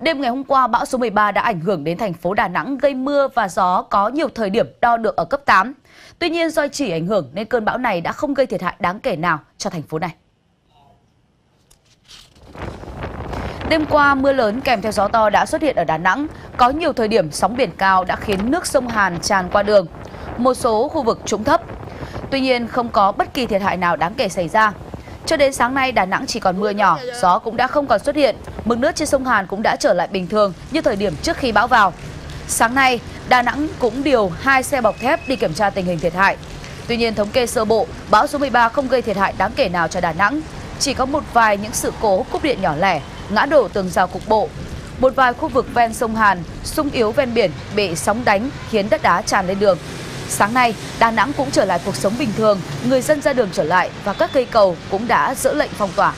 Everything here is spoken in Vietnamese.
Đêm ngày hôm qua, bão số 13 đã ảnh hưởng đến thành phố Đà Nẵng gây mưa và gió có nhiều thời điểm đo được ở cấp 8. Tuy nhiên do chỉ ảnh hưởng nên cơn bão này đã không gây thiệt hại đáng kể nào cho thành phố này. Đêm qua, mưa lớn kèm theo gió to đã xuất hiện ở Đà Nẵng. Có nhiều thời điểm sóng biển cao đã khiến nước sông Hàn tràn qua đường. Một số khu vực trũng thấp. Tuy nhiên, không có bất kỳ thiệt hại nào đáng kể xảy ra. Cho đến sáng nay, Đà Nẵng chỉ còn mưa nhỏ, gió cũng đã không còn xuất hiện. Mực nước trên sông Hàn cũng đã trở lại bình thường như thời điểm trước khi bão vào. Sáng nay, Đà Nẵng cũng điều hai xe bọc thép đi kiểm tra tình hình thiệt hại. Tuy nhiên, thống kê sơ bộ, bão số 13 không gây thiệt hại đáng kể nào cho Đà Nẵng. Chỉ có một vài những sự cố cúp điện nhỏ lẻ, ngã đổ tường rào cục bộ. Một vài khu vực ven sông Hàn, sung yếu ven biển bị sóng đánh khiến đất đá tràn lên đường. Sáng nay, Đà Nẵng cũng trở lại cuộc sống bình thường, người dân ra đường trở lại và các cây cầu cũng đã dỡ lệnh phong tỏa.